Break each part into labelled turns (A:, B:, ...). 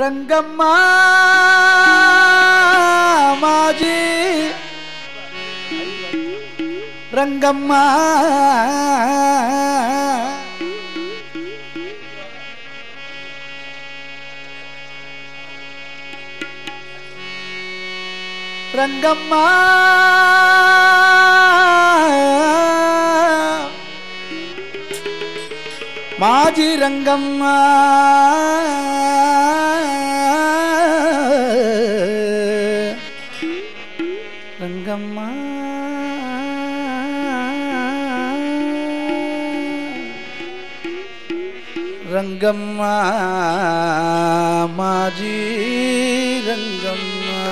A: ரங்கம்மா மாஜி. ரங்கம்மா. ரங்கம்மா. மாஜி Rangamma. Rangamma Maji Rangamma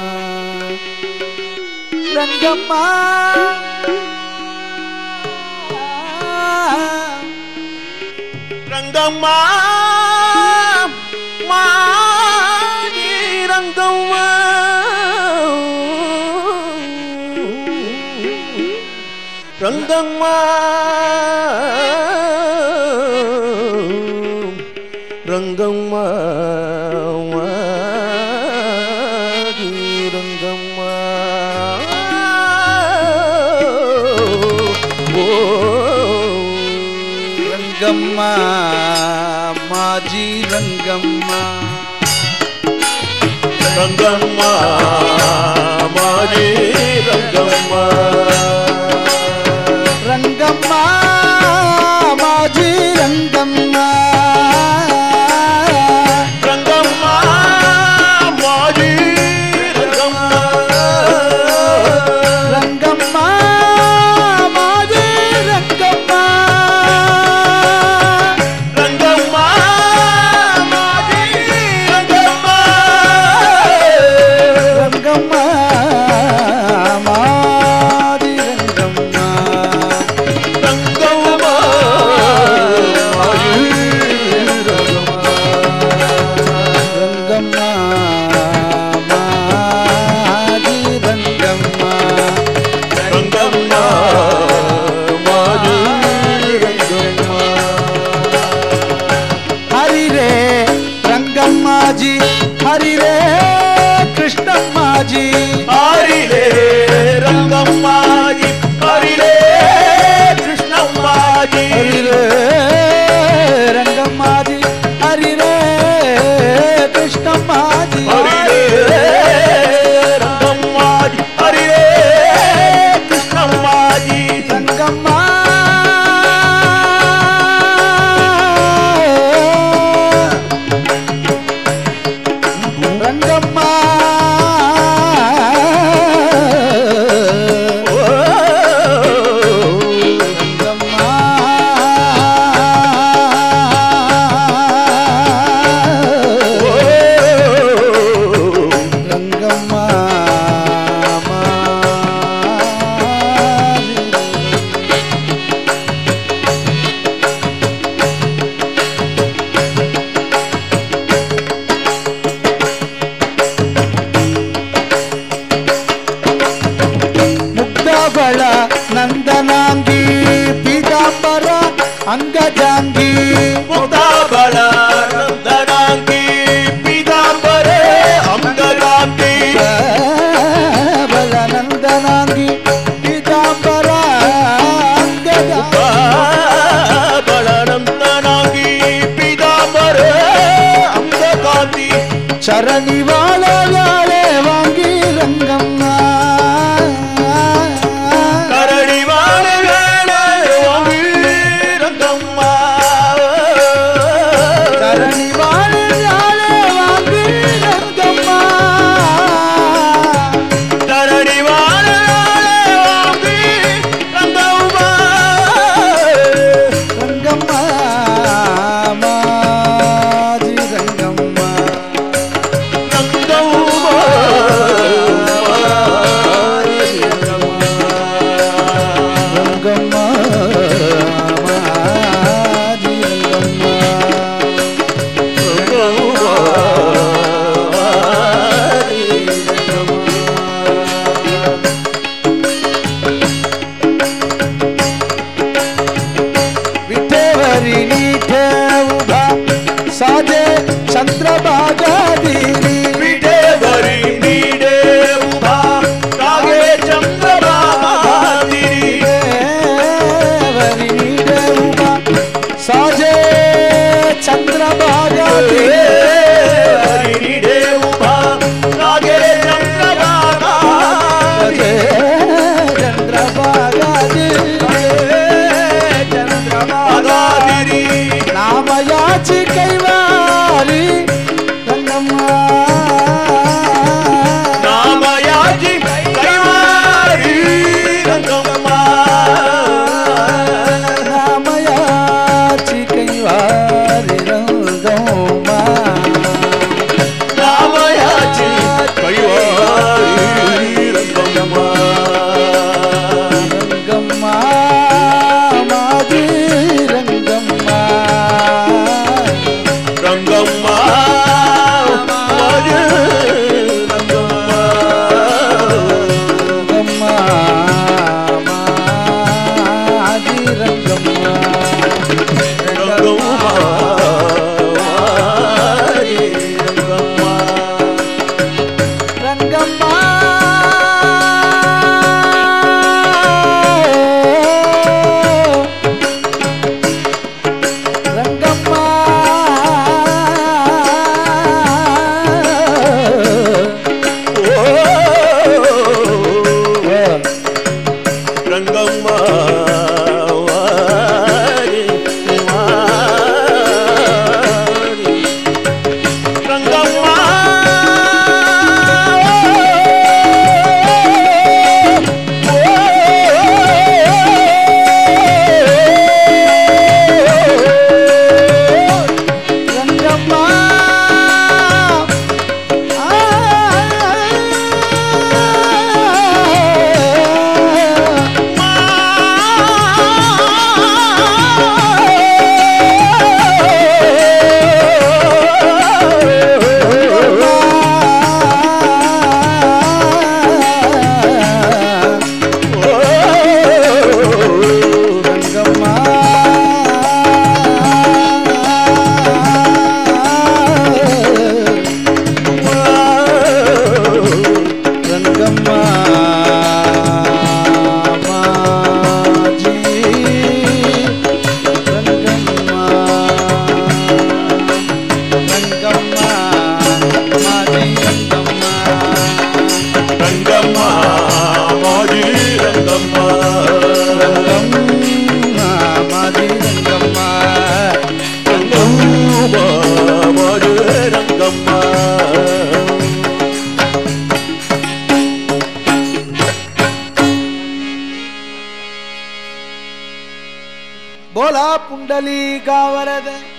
A: Rangamma
B: Rangamma Maji Rangamma Rangamma,
A: Rangamma माजी रंगम्मा
B: रंगम्मा माजी
A: నంద నందనాంగి పీతాంబర అంగజాంగి
B: ముదాబల నందనాంగి పీతాంబర అంగజాంగి
A: బల నందనాంగి పీతాంబర
B: బల నందనాంగి పీతాంబర అంగకాంతి
A: చరణివ நாமயாச்சு கைவ कुंडली का गावरद।